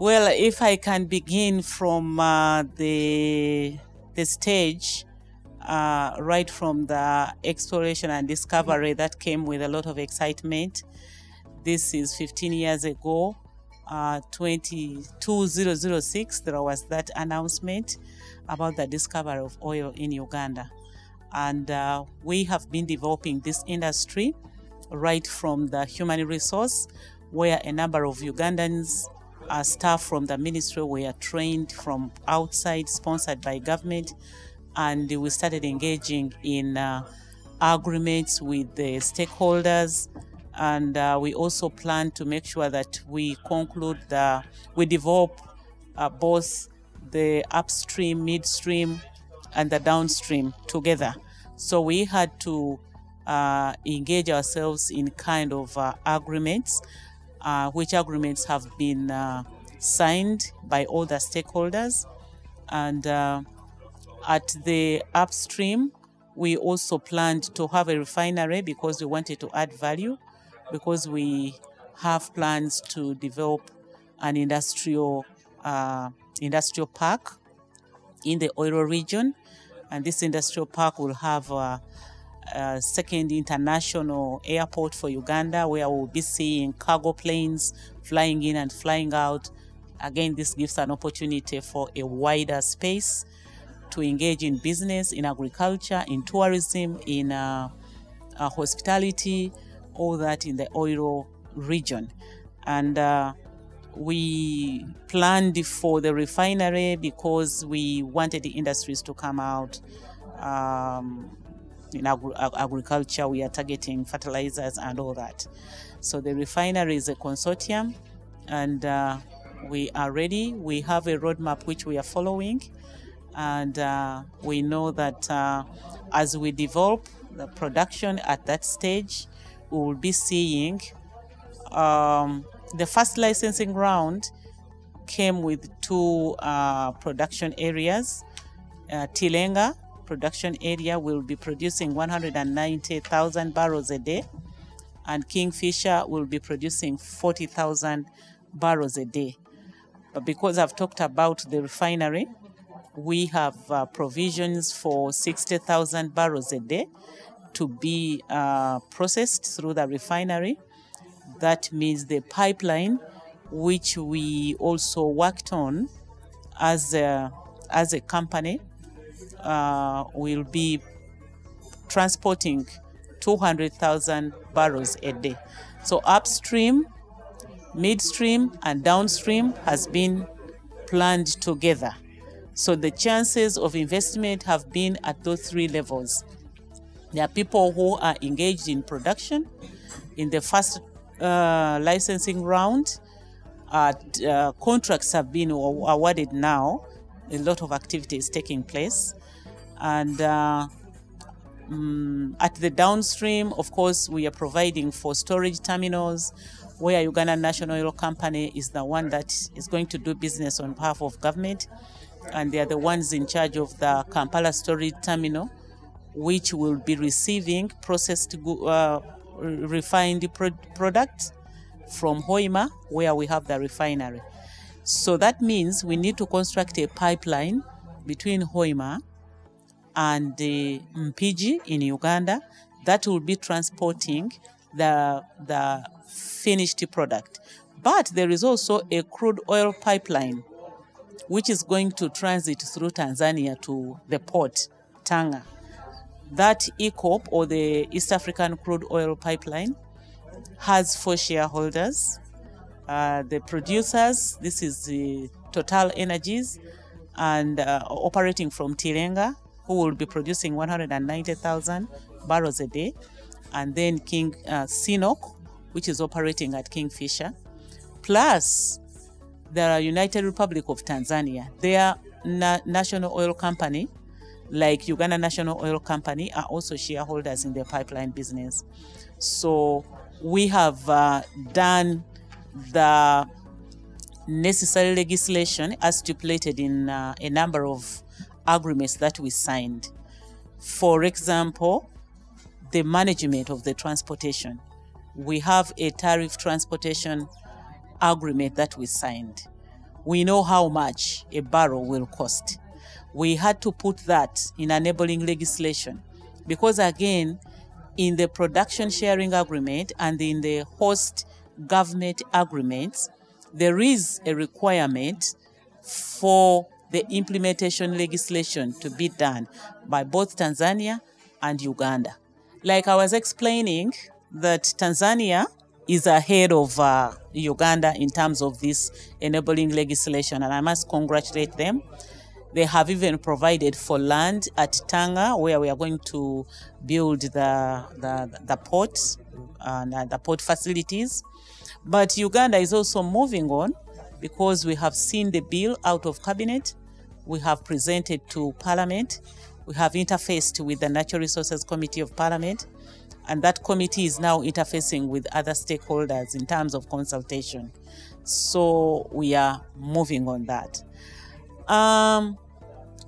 Well, if I can begin from uh, the the stage, uh, right from the exploration and discovery that came with a lot of excitement. This is 15 years ago, uh, 22006. There was that announcement about the discovery of oil in Uganda, and uh, we have been developing this industry right from the human resource, where a number of Ugandans uh, staff from the ministry were trained from outside, sponsored by government, and we started engaging in uh, agreements with the stakeholders. And uh, we also plan to make sure that we conclude the, we develop uh, both the upstream, midstream, and the downstream together. So we had to uh, engage ourselves in kind of uh, agreements uh, which agreements have been uh, signed by all the stakeholders. And uh, at the upstream, we also planned to have a refinery because we wanted to add value, because we have plans to develop an industrial uh, industrial park in the oil region, and this industrial park will have uh, second international airport for Uganda, where we'll be seeing cargo planes flying in and flying out. Again, this gives an opportunity for a wider space to engage in business, in agriculture, in tourism, in uh, uh, hospitality, all that in the oil region. And uh, we planned for the refinery because we wanted the industries to come out um, in agri- agriculture, we are targeting fertilizers and all that. So the refinery is a consortium, and uh, we are ready. We have a roadmap which we are following, and uh, we know that uh, as we develop the production at that stage, we will be seeing um, the first licensing round came with two uh, production areas, uh, Tilenga production area will be producing 190,000 barrels a day, and Kingfisher will be producing 40,000 barrels a day. But because I've talked about the refinery, we have uh, provisions for 60,000 barrels a day to be uh, processed through the refinery. That means the pipeline, which we also worked on as a, as a company, uh, will be transporting 200,000 barrels a day. So upstream, midstream, and downstream has been planned together. So the chances of investment have been at those three levels. There are people who are engaged in production. In the first uh, licensing round, uh, contracts have been awarded now. A lot of activity is taking place. And uh, um, at the downstream, of course, we are providing for storage terminals where Uganda National Oil Company is the one that is going to do business on behalf of government. And they are the ones in charge of the Kampala storage terminal, which will be receiving processed uh, refined pro- products from Hoima, where we have the refinery. So that means we need to construct a pipeline between Hoima and the Mpigi in Uganda that will be transporting the, the finished product. But there is also a crude oil pipeline which is going to transit through Tanzania to the port, Tanga. That EACOP or the East African Crude Oil Pipeline has four shareholders. Uh, the producers, this is the Total Energies, and uh, operating from Tilenga, who will be producing 190,000 barrels a day, and then King uh, CNOOC, which is operating at Kingfisher. Plus, are United Republic of Tanzania. Their na- national oil company, like Uganda National Oil Company, are also shareholders in the pipeline business. So we have uh, done the necessary legislation as stipulated in uh, a number of agreements that we signed. For example, the management of the transportation. We have a tariff transportation agreement that we signed. we know how much a barrel will cost. We had to put that in enabling legislation because, again, in the production sharing agreement and in the host government agreements, there is a requirement for the implementation legislation to be done by both Tanzania and Uganda. Like I was explaining, that Tanzania is ahead of uh, Uganda in terms of this enabling legislation, and I must congratulate them. They have even provided for land at Tanga, where we are going to build the the, the port and uh, the port facilities. But Uganda is also moving on because we have seen the bill out of cabinet. We have presented to Parliament. We have interfaced with the Natural Resources Committee of Parliament and that committee is now interfacing with other stakeholders in terms of consultation. So we are moving on that. Um,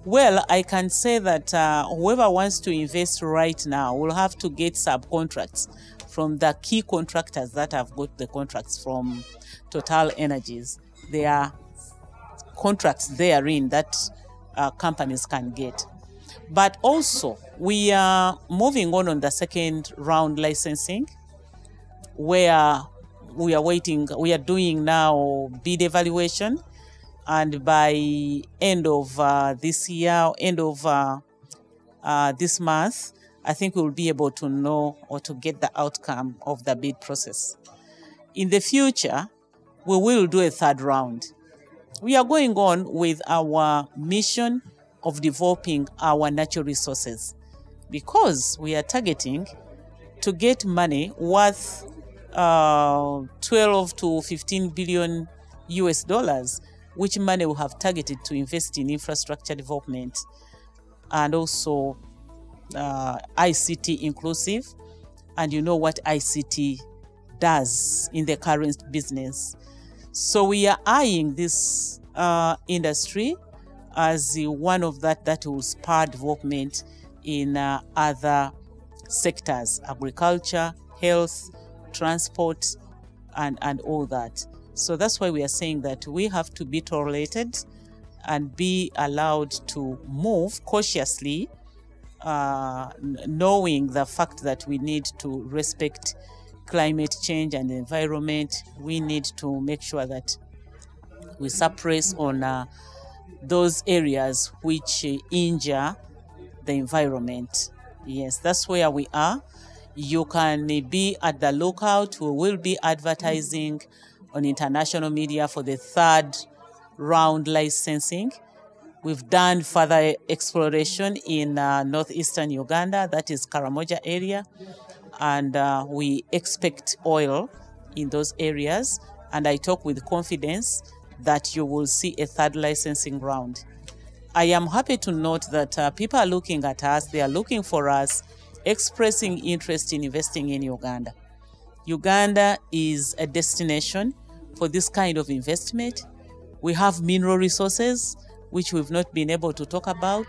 well, I can say that uh, whoever wants to invest right now will have to get subcontracts from the key contractors that have got the contracts from Total Energies. There are contracts therein that uh, companies can get. But also, we are moving on on the second round licensing, where we are waiting. We are doing now bid evaluation, and by end of uh, this year, end of uh, uh, this month, I think we will be able to know or to get the outcome of the bid process. In the future, we will do a third round. We are going on with our mission of developing our natural resources because we are targeting to get money worth uh, 12 to 15 billion US dollars, which money we have targeted to invest in infrastructure development and also uh, ICT inclusive. And you know what ICT does in the current business. So we are eyeing this uh, industry as one of that that will spur development in uh, other sectors agriculture health transport and and all that so that's why we are saying that we have to be tolerated and be allowed to move cautiously uh, knowing the fact that we need to respect climate change and environment we need to make sure that we suppress on uh, those areas which injure the environment. Yes, that's where we are. You can be at the lookout. We will be advertising on international media for the third round licensing. We've done further exploration in uh, northeastern Uganda, that is Karamoja area, and uh, we expect oil in those areas. And I talk with confidence that you will see a third licensing round. I am happy to note that uh, people are looking at us, they are looking for us, expressing interest in investing in Uganda. Uganda is a destination for this kind of investment. We have mineral resources, which we've not been able to talk about.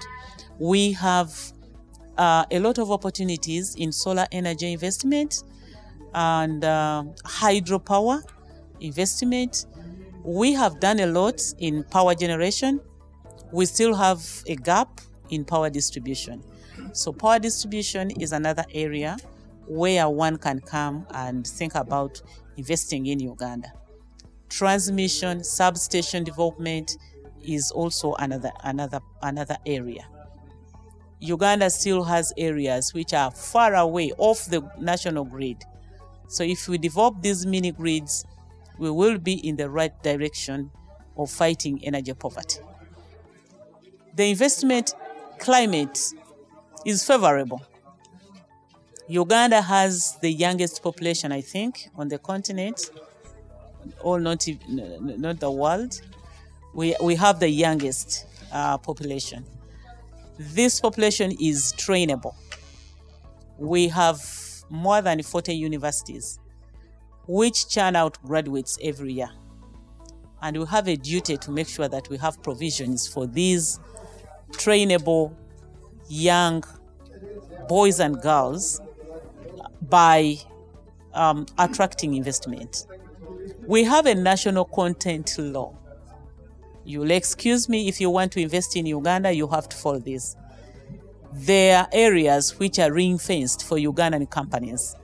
We have uh, a lot of opportunities in solar energy investment and uh, hydropower investment we have done a lot in power generation. We still have a gap in power distribution. So, power distribution is another area where one can come and think about investing in Uganda. Transmission, substation development is also another, another, another area. Uganda still has areas which are far away off the national grid. So, if we develop these mini grids, we will be in the right direction of fighting energy poverty. The investment climate is favorable. Uganda has the youngest population, I think, on the continent, or not, not the world. We, we have the youngest uh, population. This population is trainable. We have more than 40 universities which churn out graduates every year. And we have a duty to make sure that we have provisions for these trainable young boys and girls by um, attracting investment. We have a national content law You'll excuse me if you want to invest in Uganda, you have to follow this. There are areas which are ring fenced for Ugandan companies.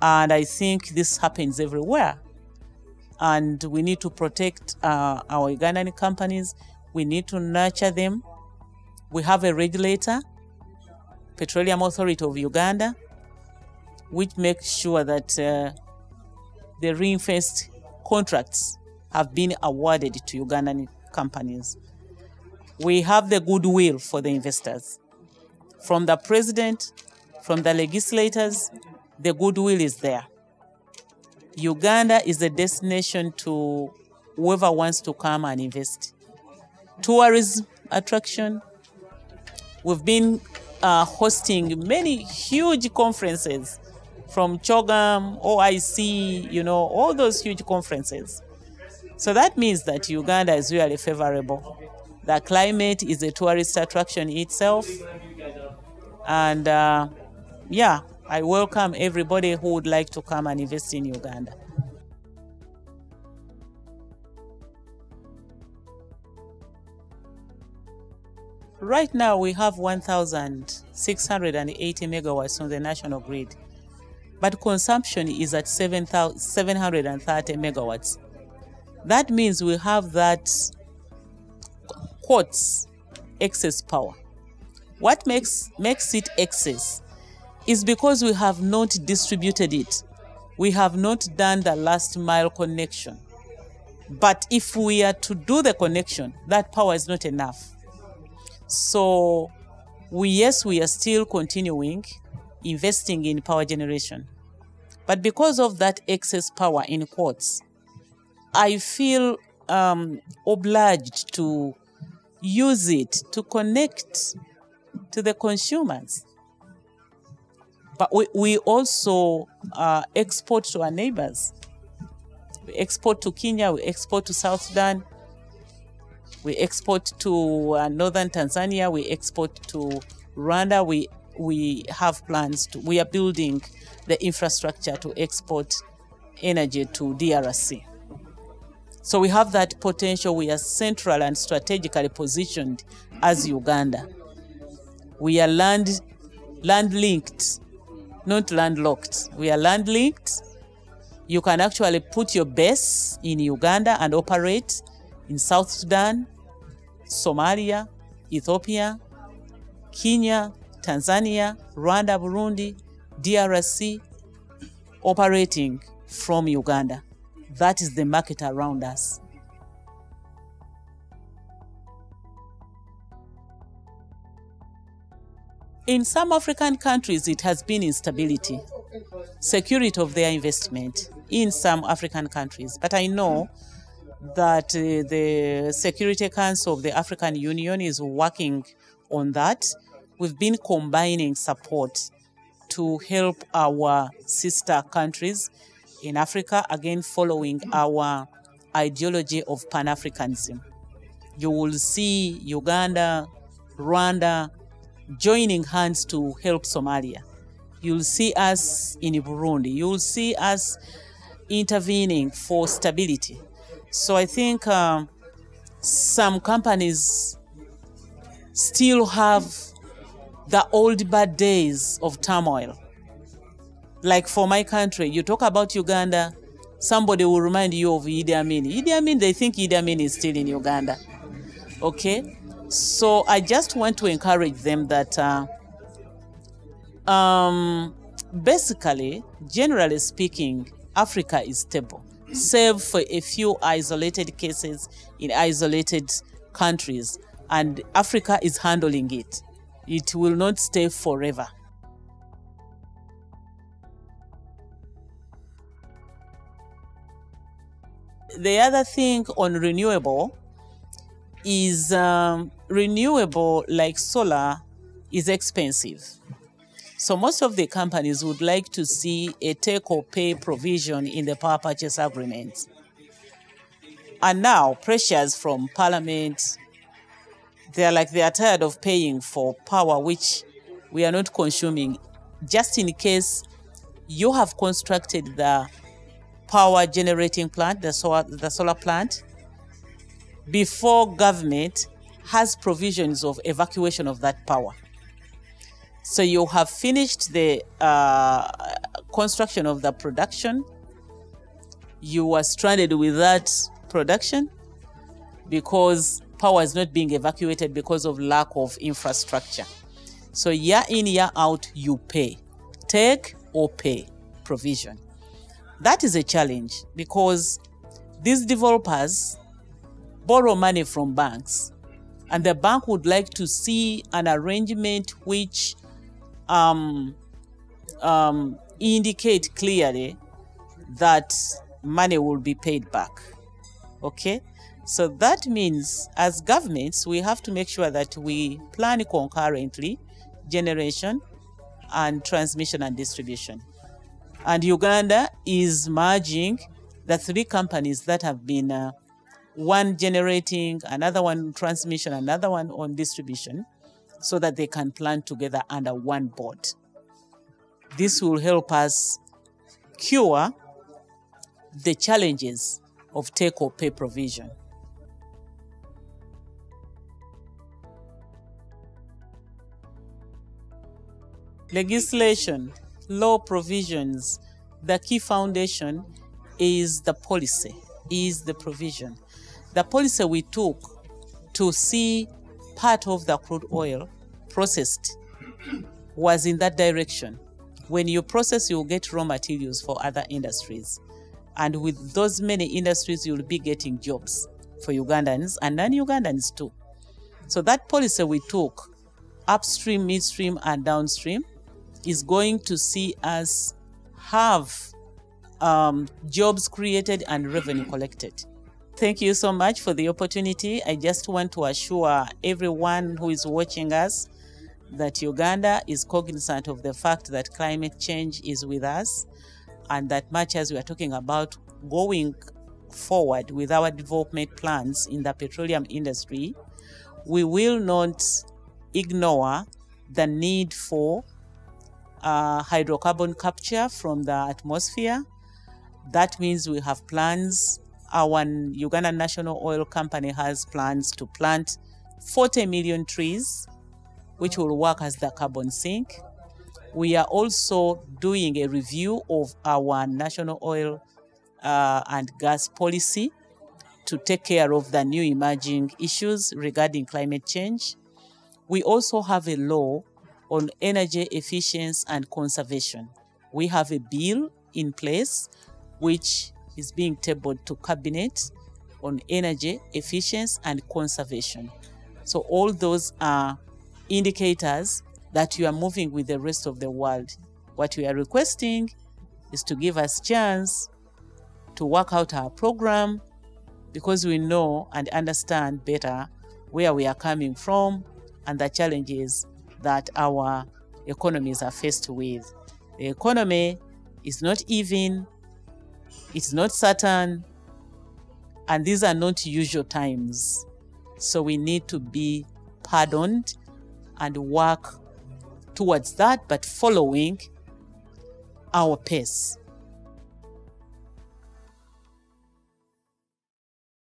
And I think this happens everywhere. And we need to protect uh, our Ugandan companies. We need to nurture them. We have a regulator, Petroleum Authority of Uganda, which makes sure that uh, the ring fenced contracts have been awarded to Ugandan companies. We have the goodwill for the investors. From the president, from the legislators, the goodwill is there. Uganda is a destination to whoever wants to come and invest. Tourism attraction. We've been uh, hosting many huge conferences from CHOGM, OIC, you know, all those huge conferences. So that means that Uganda is really favorable. The climate is a tourist attraction itself. And uh, yeah, I welcome everybody who would like to come and invest in Uganda. Right now, we have 1,680 megawatts on the national grid, but consumption is at 730 megawatts. That means we have that quotes excess power. What makes, makes it excess is because we have not distributed it. We have not done the last mile connection. But if we are to do the connection, that power is not enough. So, we, yes, we are still continuing investing in power generation. But because of that excess power in quotes, I feel um, obliged to use it to connect to the consumers. But we, we also uh, export to our neighbors. We export to Kenya, we export to South Sudan, we export to uh, northern Tanzania, we export to Rwanda. We, we have plans to, we are building the infrastructure to export energy to DRC. So we have that potential. We are central and strategically positioned as Uganda. We are land, land linked not landlocked. We are land linked. You can actually put your base in Uganda and operate in South Sudan, Somalia, Ethiopia, Kenya, Tanzania, Rwanda, Burundi, DRC, operating from Uganda. That is the market around us. In some African countries, it has been instability, security of their investment in some African countries. But I know that uh, the Security Council of the African Union is working on that. We've been combining support to help our sister countries in Africa, again, following our ideology of Pan Africanism. You will see Uganda, Rwanda, joining hands to help Somalia. You'll see us in Burundi. You'll see us intervening for stability. So I think uh, some companies still have the old bad days of turmoil. Like for my country, you talk about Uganda, somebody will remind you of Idi Amin. Idi Amin, they think Idi Amin is still in Uganda. Okay? So I just want to encourage them that uh, um, basically, generally speaking, Africa is stable, save for a few isolated cases in isolated countries, and Africa is handling it. It will not stay forever. The other thing on renewable is um, renewable like solar is expensive. So most of the companies would like to see a take or pay provision in the power purchase agreement. And now pressures from parliament, they're like they are tired of paying for power which we are not consuming. Just in case you have constructed the power generating plant, the solar, the solar plant, before government has provisions of evacuation of that power. So you have finished the uh, construction of the production. You are stranded with that production because power is not being evacuated because of lack of infrastructure. So year in, year out, you pay. Take or pay provision. That is a challenge because these developers borrow money from banks and the bank would like to see an arrangement which um, um, indicate clearly that money will be paid back. Okay? So that means as governments, we have to make sure that we plan concurrently generation and transmission and distribution. And Uganda is merging the three companies that have been uh, one generating, another one transmission, another one on distribution, so that they can plan together under one board. This will help us cure the challenges of take or pay provision. Legislation, law provisions, the key foundation is the policy, is the provision. The policy we took to see part of the crude oil processed was in that direction. When you process, you'll get raw materials for other industries. And with those many industries, you'll be getting jobs for Ugandans and non Ugandans too. So that policy we took upstream, midstream, and downstream is going to see us have um, jobs created and revenue collected. Thank you so much for the opportunity. I just want to assure everyone who is watching us that Uganda is cognizant of the fact that climate change is with us and that much as we are talking about going forward with our development plans in the petroleum industry, we will not ignore the need for uh, hydrocarbon capture from the atmosphere. That means we have plans. Our Uganda National Oil Company has plans to plant 40 million trees, which will work as the carbon sink. We are also doing a review of our national oil uh, and gas policy to take care of the new emerging issues regarding climate change. We also have a law on energy efficiency and conservation. We have a bill in place which is being tabled to cabinet on energy efficiency and conservation. So all those are indicators that you are moving with the rest of the world. What we are requesting is to give us chance to work out our program because we know and understand better where we are coming from and the challenges that our economies are faced with. The economy is not even, it's not certain, and these are not usual times. So we need to be pardoned and work towards that, but following our pace.